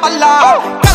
pala.